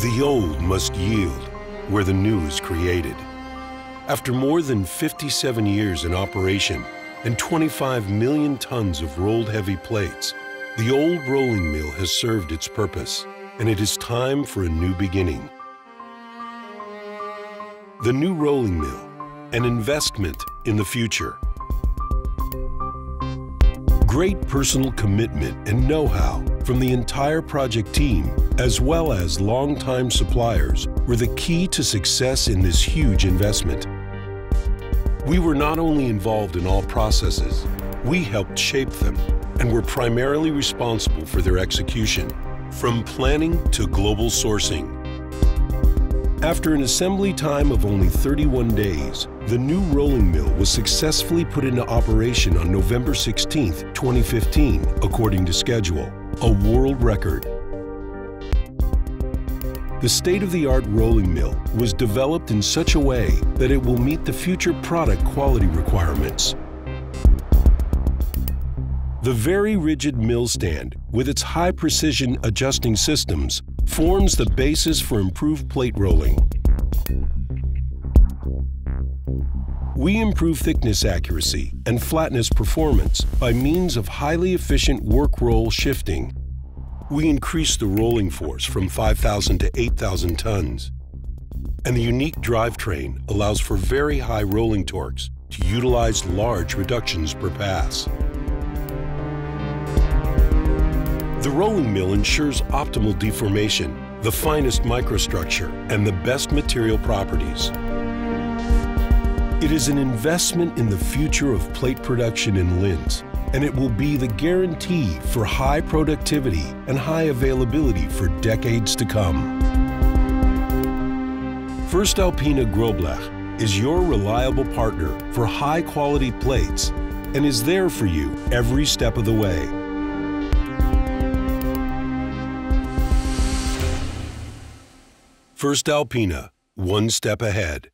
The old must yield where the new is created. After more than 57 years in operation and 25 million tons of rolled heavy plates, the old rolling mill has served its purpose, and it is time for a new beginning. The new rolling mill, an investment in the future. Great personal commitment and know-how from the entire project team, as well as longtime suppliers, were the key to success in this huge investment. We were not only involved in all processes, we helped shape them and were primarily responsible for their execution, from planning to global sourcing. After an assembly time of only 31 days, the new rolling mill was successfully put into operation on November 16, 2015, according to schedule, a world record. The state-of-the-art rolling mill was developed in such a way that it will meet the future product quality requirements. The very rigid mill stand, with its high-precision adjusting systems, forms the basis for improved plate rolling. We improve thickness accuracy and flatness performance by means of highly efficient work roll shifting. We increase the rolling force from 5,000 to 8,000 tons. And the unique drivetrain allows for very high rolling torques to utilize large reductions per pass. The rolling mill ensures optimal deformation, the finest microstructure, and the best material properties. It is an investment in the future of plate production in Linz, and it will be the guarantee for high productivity and high availability for decades to come. voestalpine Grobblech is your reliable partner for high quality plates and is there for you every step of the way. voestalpine, one step ahead.